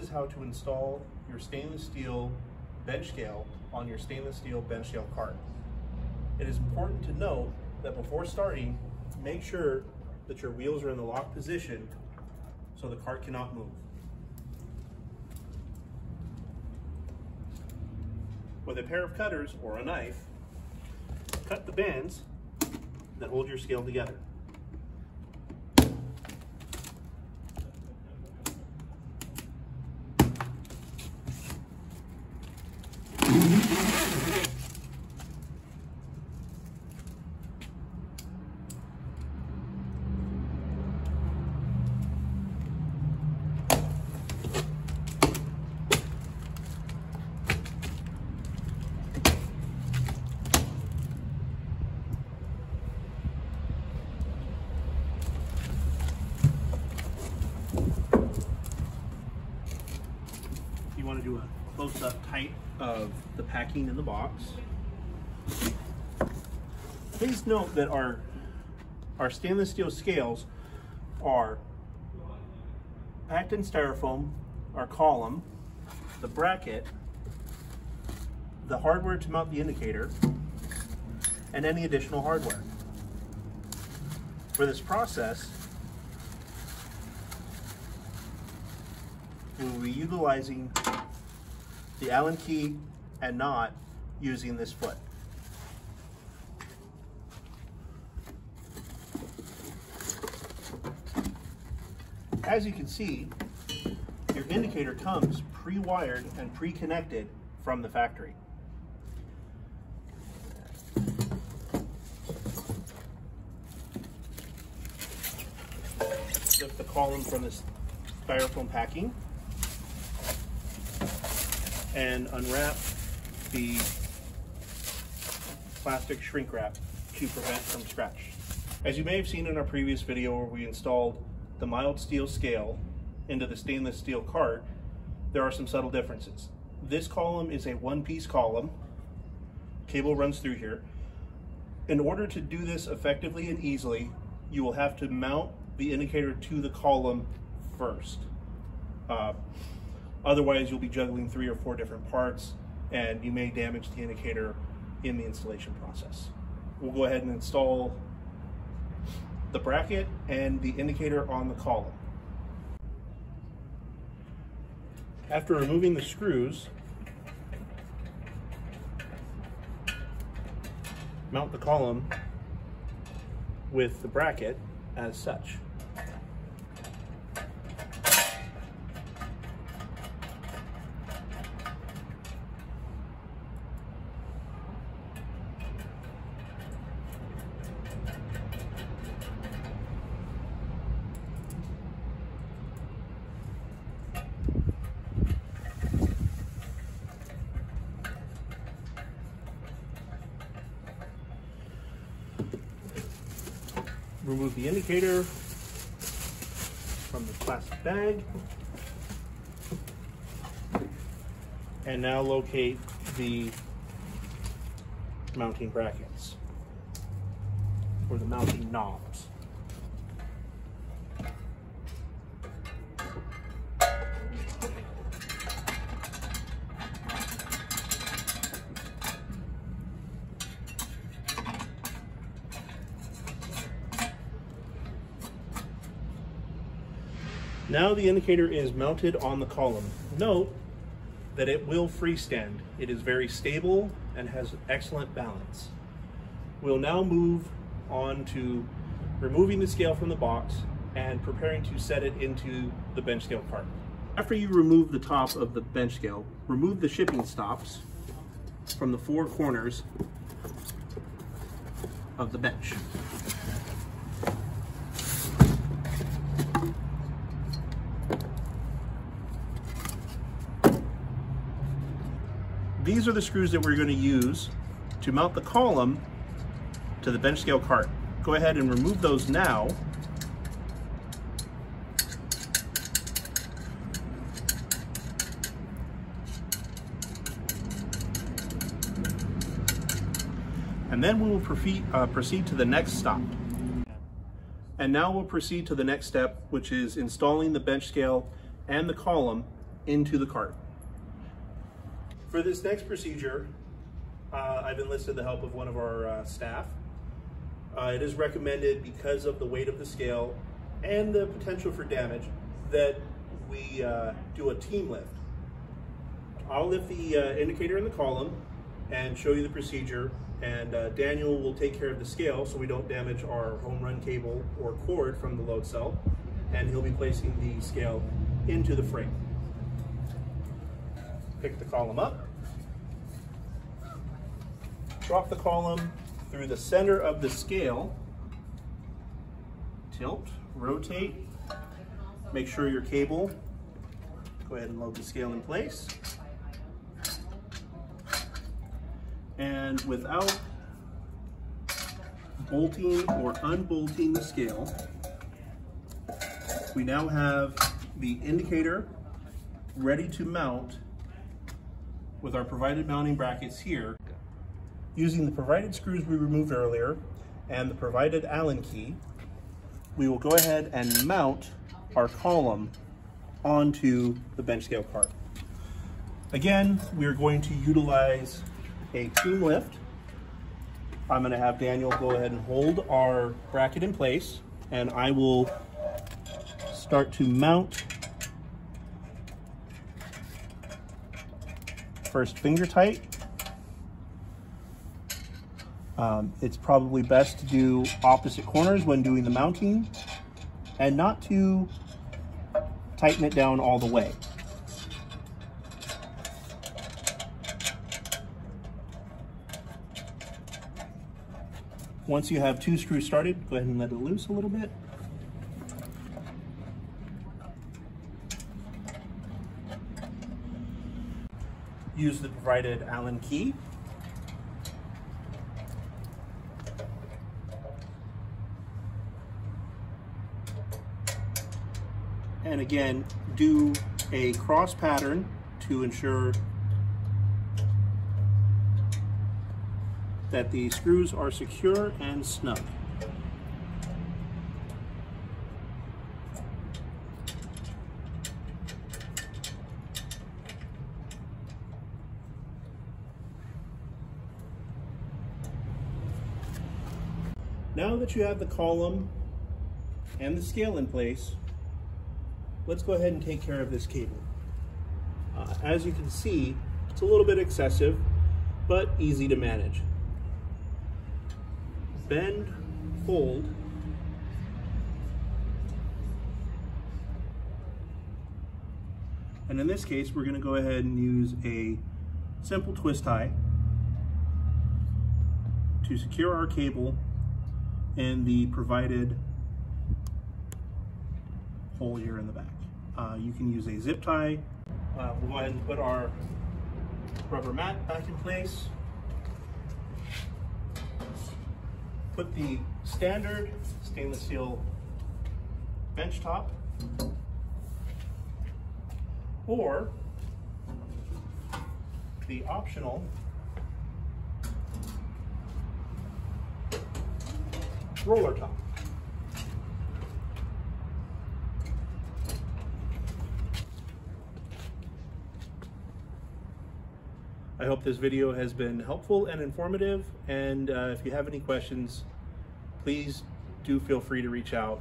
Is how to install your stainless steel bench scale on your stainless steel bench scale cart. It is important to note that before starting, make sure that your wheels are in the locked position so the cart cannot move. With a pair of cutters or a knife, cut the bands that hold your scale together. You want to do a close-up tight of the packing in the box. Please note that our, our stainless steel scales are packed in styrofoam, our column, the bracket, the hardware to mount the indicator, and any additional hardware. For this process, we will be utilizing the Allen key and not using this foot. As you can see, your indicator comes pre-wired and pre-connected from the factory. Lift the column from this styrofoam packing and unwrap the plastic shrink wrap to prevent from scratch. As you may have seen in our previous video where we installed the mild steel scale into the stainless steel cart, there are some subtle differences. This column is a one-piece column. Cable runs through here. In order to do this effectively and easily, you will have to mount the indicator to the column first. Uh, otherwise, you'll be juggling three or four different parts and you may damage the indicator in the installation process. We'll go ahead and install the bracket and the indicator on the column. After removing the screws, mount the column with the bracket as such. Remove the indicator from the plastic bag. And now locate the mounting brackets or the mounting knobs. Now the indicator is mounted on the column. Note that it will freestand. It is very stable and has excellent balance. We'll now move on to removing the scale from the box and preparing to set it into the bench scale cart. After you remove the top of the bench scale, remove the shipping stops from the four corners of the bench. These are the screws that we're going to use to mount the column to the bench scale cart. Go ahead and remove those now. And then we will proceed, uh, proceed to the next stop. And now we'll proceed to the next step, which is installing the bench scale and the column into the cart. For this next procedure, uh, I've enlisted the help of one of our uh, staff. Uh, it is recommended because of the weight of the scale and the potential for damage that we uh, do a team lift. I'll lift the uh, indicator in the column and show you the procedure and uh, Daniel will take care of the scale so we don't damage our home run cable or cord from the load cell and he'll be placing the scale into the frame. Pick the column up, drop the column through the center of the scale, tilt, rotate, make sure your cable, go ahead and load the scale in place. And without bolting or unbolting the scale, we now have the indicator ready to mount with our provided mounting brackets here. Using the provided screws we removed earlier and the provided Allen key, we will go ahead and mount our column onto the bench scale cart. Again, we are going to utilize a team lift. I'm gonna have Daniel go ahead and hold our bracket in place and I will start to mount first finger tight. Um, it's probably best to do opposite corners when doing the mounting and not to tighten it down all the way. Once you have two screws started, go ahead and let it loose a little bit. Use the provided Allen key. And again, do a cross pattern to ensure that the screws are secure and snug. Now that you have the column and the scale in place, let's go ahead and take care of this cable. Uh, as you can see, it's a little bit excessive, but easy to manage bend, fold, and in this case we're going to go ahead and use a simple twist tie to secure our cable in the provided hole here in the back. Uh, you can use a zip tie. Uh, we'll go ahead and put our rubber mat back in place. put the standard stainless steel bench top or the optional roller top. I hope this video has been helpful and informative. And uh, if you have any questions, please do feel free to reach out